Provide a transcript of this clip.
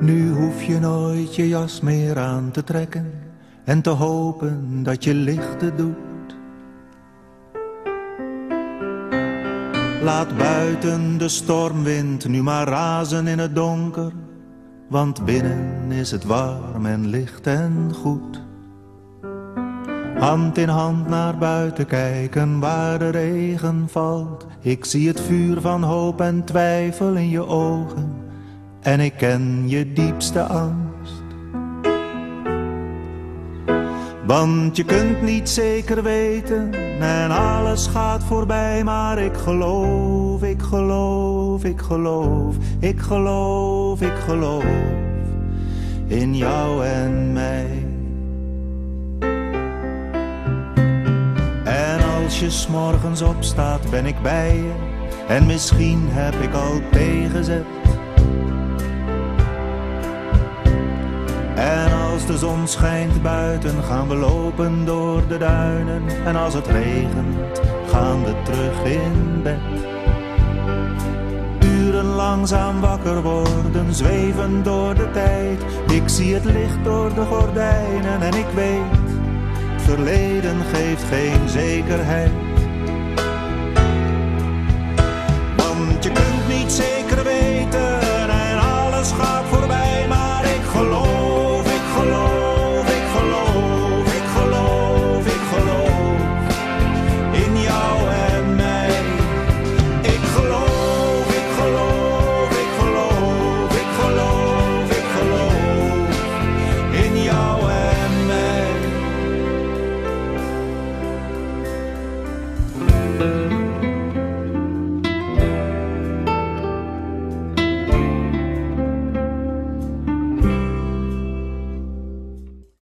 je nooit je jas meer aan te trekken en te hopen dat je lichten doet. Laat buiten de stormwind nu maar razen in het donker, want binnen is het warm en licht en goed. Hand in hand naar buiten kijken waar de regen valt. Ik zie het vuur van hoop en twijfel in je ogen. En ik ken je diepste angst. Want je kunt niet zeker weten en alles gaat voorbij. Maar ik geloof, ik geloof, ik geloof, ik geloof, ik geloof in jou en mij. Als je s'morgens opstaat ben ik bij je En misschien heb ik al tegenzet de zon schijnt buiten gaan we lopen door de duinen. En als het regent gaan we terug in bed. Uren langzaam wakker worden, zweven door de tijd. Ik zie het licht door de gordijnen en ik weet verleden geeft geen zekerheid.